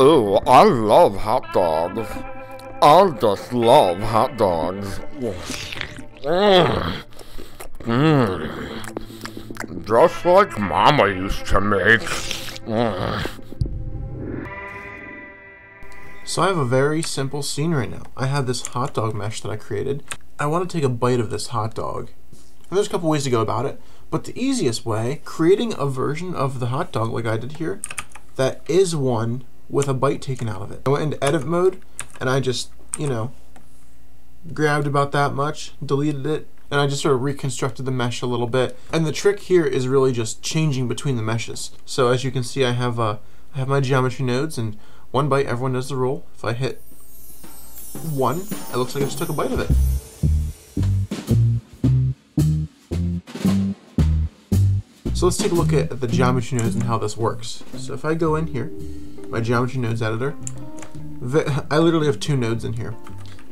Ooh, I love hot dogs. I just love hot dogs. Mmm. Mmm. Just like Mama used to make. Mm. So I have a very simple scene right now. I have this hot dog mesh that I created. I want to take a bite of this hot dog. And there's a couple ways to go about it, but the easiest way, creating a version of the hot dog like I did here, that is one with a bite taken out of it. I went into edit mode, and I just, you know, grabbed about that much, deleted it, and I just sort of reconstructed the mesh a little bit. And the trick here is really just changing between the meshes. So as you can see, I have uh, I have my geometry nodes, and one bite, everyone knows the rule. If I hit one, it looks like I just took a bite of it. So let's take a look at the geometry nodes and how this works. So if I go in here, my geometry nodes editor, I literally have two nodes in here.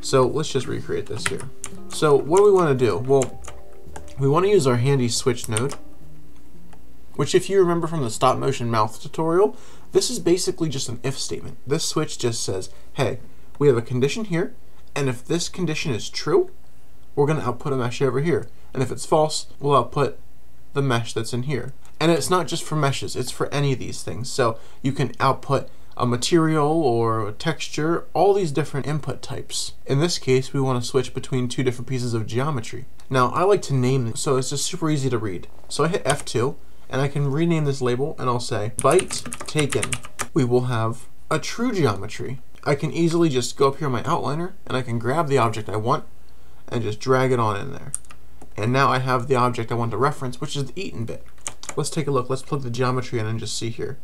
So let's just recreate this here. So what do we want to do? Well, we want to use our handy switch node, which if you remember from the stop motion mouth tutorial, this is basically just an if statement. This switch just says, hey, we have a condition here, and if this condition is true, we're going to output a mesh over here. And if it's false, we'll output the mesh that's in here. And it's not just for meshes, it's for any of these things. So you can output a material or a texture, all these different input types. In this case, we want to switch between two different pieces of geometry. Now, I like to name them, so it's just super easy to read. So I hit F2, and I can rename this label, and I'll say, bite taken. We will have a true geometry. I can easily just go up here on my outliner, and I can grab the object I want, and just drag it on in there. And now I have the object I want to reference, which is the eaten bit. Let's take a look. Let's plug the geometry in and just see here.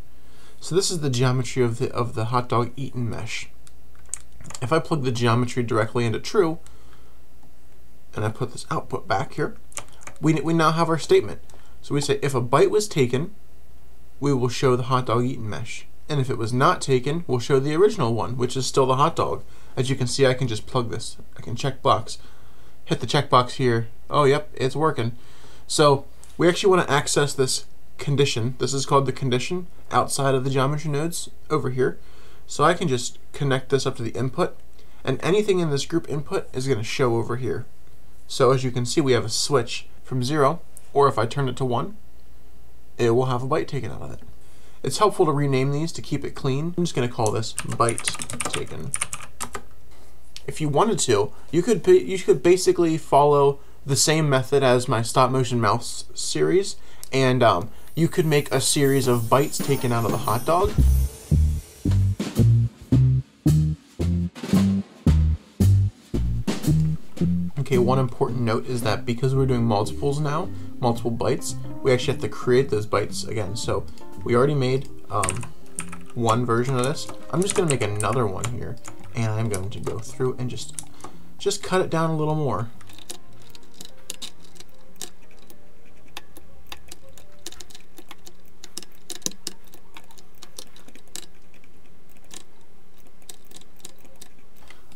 So this is the geometry of the of the hot dog eaten mesh. If I plug the geometry directly into true, and I put this output back here, we, we now have our statement. So we say if a bite was taken, we will show the hot dog eaten mesh. And if it was not taken, we'll show the original one, which is still the hot dog. As you can see, I can just plug this. I can check box hit the checkbox here. Oh, yep, it's working. So we actually want to access this condition. This is called the condition outside of the geometry nodes over here. So I can just connect this up to the input, and anything in this group input is going to show over here. So as you can see, we have a switch from 0, or if I turn it to 1, it will have a bite taken out of it. It's helpful to rename these to keep it clean. I'm just going to call this bite taken if you wanted to, you could you could basically follow the same method as my stop motion mouse series, and um, you could make a series of bites taken out of the hot dog. Okay, one important note is that because we're doing multiples now, multiple bites, we actually have to create those bites again. So we already made um, one version of this. I'm just going to make another one here and I'm going to go through and just just cut it down a little more.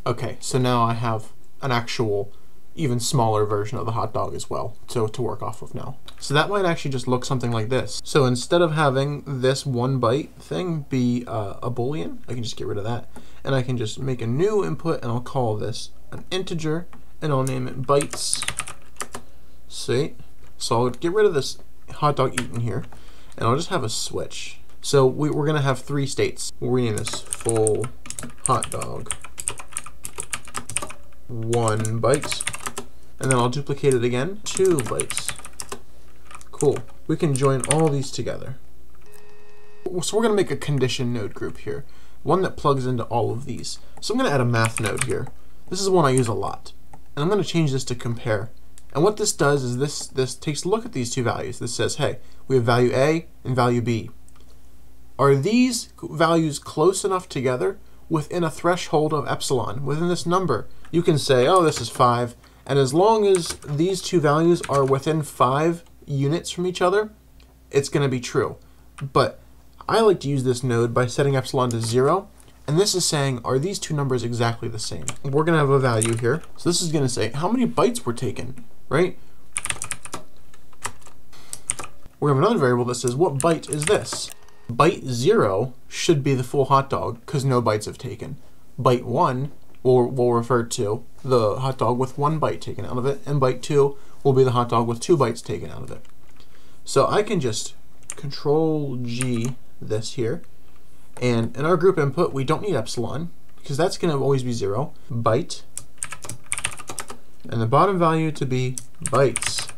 Okay, so now I have an actual even smaller version of the hot dog as well to, to work off of now. So that might actually just look something like this. So instead of having this one bite thing be uh, a boolean, I can just get rid of that. And I can just make a new input and I'll call this an integer and I'll name it bites. See? So I'll get rid of this hot dog eaten here and I'll just have a switch. So we, are gonna have three states. We'll rename this full hot dog one bite and then I'll duplicate it again, two bites. Cool. We can join all these together. So we're going to make a condition node group here, one that plugs into all of these. So I'm going to add a math node here. This is one I use a lot. And I'm going to change this to compare. And what this does is this, this takes a look at these two values. This says, hey, we have value A and value B. Are these values close enough together within a threshold of epsilon, within this number? You can say, oh, this is 5, and as long as these two values are within five units from each other, it's going to be true. But I like to use this node by setting epsilon to zero. And this is saying, are these two numbers exactly the same? We're going to have a value here. So this is going to say how many bites were taken, right? We have another variable that says, what bite is this? Bite 0 should be the full hot dog because no bites have taken. Bite 1 will, will refer to the hot dog with one bite taken out of it, and bite 2 will be the hot dog with two bites taken out of it. So I can just control G this here, and in our group input, we don't need epsilon because that's going to always be 0. Bite, and the bottom value to be bites,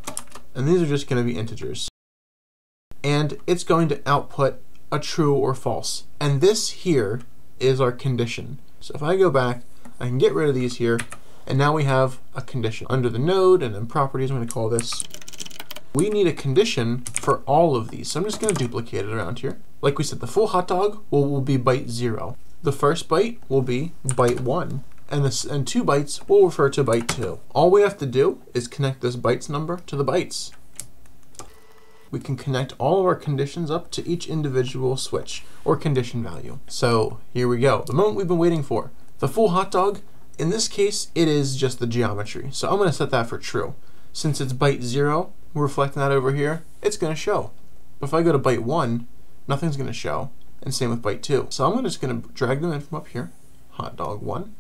and these are just going to be integers. And it's going to output a true or false. And this here is our condition. So if I go back, I can get rid of these here, and now we have a condition. Under the node and then properties, I'm to call this. We need a condition for all of these. So I'm just going to duplicate it around here. Like we said, the full hot dog will, will be bite 0. The first bite will be bite 1. And, this, and two bites will refer to bite 2. All we have to do is connect this bites number to the bites we can connect all of our conditions up to each individual switch or condition value. So here we go, the moment we've been waiting for. The full hot dog, in this case, it is just the geometry. So I'm gonna set that for true. Since it's bite zero, we're reflecting that over here, it's gonna show. But if I go to bite one, nothing's gonna show. And same with bite two. So I'm just gonna drag them in from up here. Hot dog one.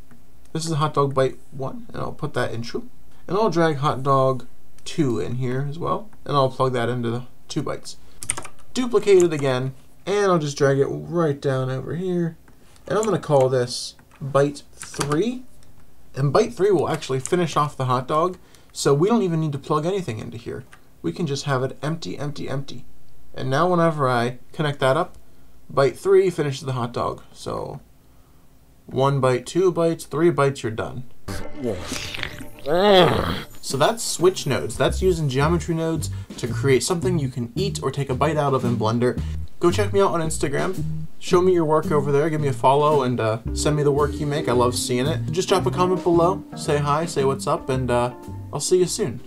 This is hot dog bite one, and I'll put that in true. And I'll drag hot dog two in here as well, and I'll plug that into the two bites. Duplicate it again, and I'll just drag it right down over here. And I'm going to call this bite 3. And bite 3 will actually finish off the hot dog, so we don't even need to plug anything into here. We can just have it empty, empty, empty. And now whenever I connect that up, bite 3 finishes the hot dog. So 1 bite, 2 bites, 3 bites, you're done. So that's switch nodes. That's using geometry nodes to create something you can eat or take a bite out of in Blender. Go check me out on Instagram. Show me your work over there. Give me a follow and uh, send me the work you make. I love seeing it. Just drop a comment below. Say hi, say what's up, and uh, I'll see you soon.